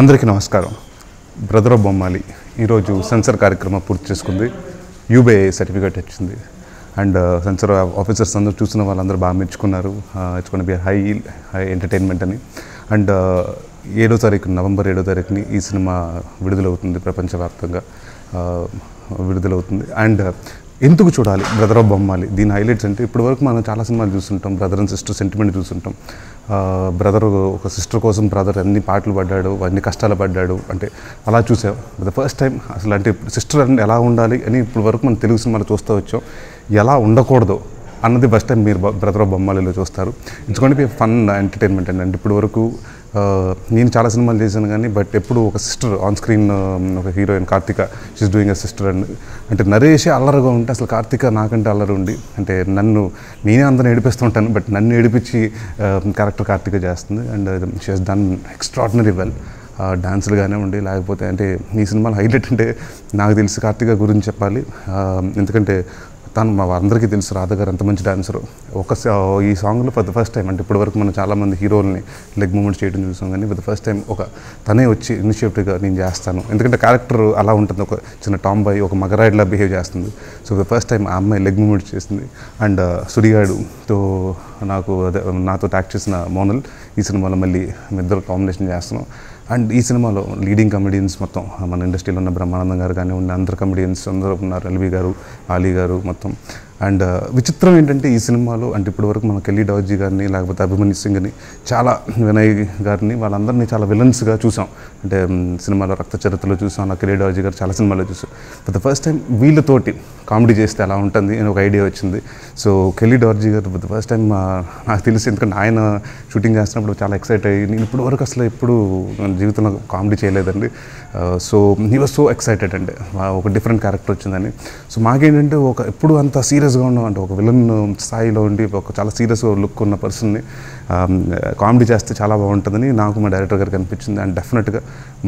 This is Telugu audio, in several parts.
అందరికీ నమస్కారం. బ్రదర్ ఆఫ్ బొమ్మాలి. ఈరోజు సెన్సర్ కార్యక్రమం పూర్తి చేసుకుంది. యూబీఐ సర్టిఫికేట్ వచ్చింది. అండ్ uh, సెన్సర్ ఆఫీసర్స్ అందరూ చూసిన వాళ్ళందరూ బాగా మెచ్చుకున్నారు. It's be high high entertainment అని. అండ్ uh, ఏడో తారీఖు నవంబర్ ఏడో తారీఖుని ఈ సినిమా విడుదలవుతుంది ప్రపంచవ్యాప్తంగా. విడుదలవుతుంది. అండ్ ఎందుకు చూడాలి? బ్రదర్ ఆఫ్ బొమ్మాలి దీని హైలైట్స్ అంటే ఇప్పటి వరకు మనం చాలా సినిమాలు చూస్తుంటాం. బ్రదర్ అండ్ సిస్టర్ సెంటిమెంట్ చూస్తుంటాం. బ్రదర్ ఒక సిస్టర్ కోసం బ్రదర్ అన్ని పాటలు పడ్డాడు అన్ని కష్టాలు పడ్డాడు అంటే అలా చూసాం. ద ఫస్ట్ టైం అసలు అంటే సిస్టర్ అంటే ఎలా ఉండాలి అని ఇప్పుడు వరకు మనం తెలుగు సినిమాలు చూస్తూ వచ్చాం. ఎలా ఉండకూడదు అన్నది ఫస్ట్ టైం మీరు బ్రదర్ ఆఫ్ బొమ్మాలిలో చూస్తారు. It's gonna be fun entertainment అండి. అంటే ఇప్పటి వరకు నేను చాలా సినిమాలు చేశాను కానీ బట్ ఎప్పుడు ఒక సిస్టర్ ఆన్ స్క్రీన్ ఒక heroine Karthika she's doing a sister and అంటే నరేషే అల్లరిగా ఉంటే అసలు కార్తిక నాకంటే అల్లరి ఉండి అంటే నన్ను నేనే అందరిని ఏడిపిస్తుంటాను బట్ నన్ను ఏడిపించి క్యారెక్టర్ కార్తిక చేస్తుంది. And she has done extraordinary well డాన్సులుగానే ఉండి లేకపోతే అంటే ఈ సినిమాలో హైలైట్ అంటే నాకు తెలిసి కార్తిక గురించి చెప్పాలి. ఎందుకంటే తను మా అందరికీ తెలుసు రాధ గారు ఎంత మంచి డాన్సరు. ఒక ఈ సాంగ్లో ఫర్ ద ఫస్ట్ టైం అంటే ఇప్పటివరకు మనం చాలామంది హీరోల్ని లెగ్ మూమెంట్స్ చేయడం చూసాం కానీ ఫర్ ద ఫస్ట్ టైం ఒక తనే వచ్చి ఇనిషియేటివ్గా నేను చేస్తాను. ఎందుకంటే క్యారెక్టర్ అలా ఉంటుంది ఒక చిన్న టామ్ బాయ్ ఒక మగరాయిడ్లా బిహేవ్ చేస్తుంది. సో ద ఫస్ట్ టైం ఆ అమ్మాయి లెగ్ మూమెంట్స్ చేసింది. అండ్ uh, సుడిగాడుతో నాకు అదే నాతో ట్యాక్ చేసిన మోనల్ ఈ సినిమాలో మళ్ళీ ఇద్దరు కాంబినేషన్ చేస్తున్నాం. అండ్ ఈ సినిమాలో లీడింగ్ కమెడియన్స్ మొత్తం మన ఇండస్ట్రీలో ఉన్న బ్రహ్మానందం గారు కానివ్వండి అందరు కమెడియన్స్ అందరూ ఉన్నారు. ఎల్వి గారు ఆలీ గారు మొత్తం. అండ్ uh, విచిత్రం ఏంటంటే ఈ సినిమాలో అంటే ఇప్పటివరకు మన కెల్లీ డాజీ గారిని లేకపోతే అభిమన్యు సింగ్ని చాలా వినయ్ గారిని వాళ్ళందరినీ చాలా విలన్స్గా చూసాం. అంటే సినిమాలో రక్త చరిత్రలో చూసాం నా కెల్లీ డాజీ గారు చాలా సినిమాలో చూసాం ఫర్ ద ఫస్ట్ టైం వీళ్ళతోటి కామెడీ చేస్తే ఎలా ఉంటుంది అని ఒక ఐడియా వచ్చింది. సో కెల్లీ డార్జీ గారు ఫర్ ద ఫస్ట్ టైం నాకు తెలిసి ఎందుకంటే ఆయన షూటింగ్ చేస్తున్నప్పుడు చాలా ఎక్సైట్ అయ్యి నేను ఇప్పటి వరకు అసలు ఎప్పుడు జీవితంలో కామెడీ చేయలేదండి. So he was so excited అంటే ఒక డిఫరెంట్ క్యారెక్టర్ వచ్చిందని. సో మాకేంటంటే ఒక ఎప్పుడు అంత సీరియస్ సీరియస్గా ఉన్నాం అంటే ఒక విలన్ స్థాయిలో ఉండి ఒక చాలా సీరియస్ లుక్ ఉన్న పర్సన్ని కామెడీ చేస్తే చాలా బాగుంటుందని నాకు మా డైరెక్టర్ గారికి అనిపించింది. అండ్ డెఫినెట్గా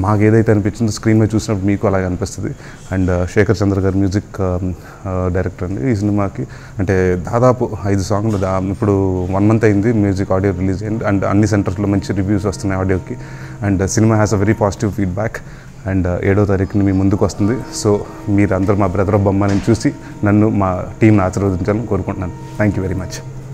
మాకు ఏదైతే అనిపించిందో స్క్రీన్ మీద చూసినప్పుడు మీకు అలాగే అనిపిస్తుంది. అండ్ uh, శేఖర్ చంద్ర గారు మ్యూజిక్ డైరెక్టర్ అండి. ఈ సినిమాకి అంటే దాదాపు ఐదు సాంగ్లు దా ఇప్పుడు వన్ మంత్ అయింది మ్యూజిక్ ఆడియో రిలీజ్ అయింది. అండ్ అన్ని సెంటర్స్లో మంచి రివ్యూస్ వస్తున్నాయి ఆడియోకి. And cinema has a very positive feedback. And ఏడో తారీఖున మీ ముందుకు వస్తుంది. సో మీరు అందరూ మా బ్రదర్ బొమ్మని చూసి నన్ను మా టీంని ఆశీర్వదించాలని కోరుకుంటున్నాను. Thank you very much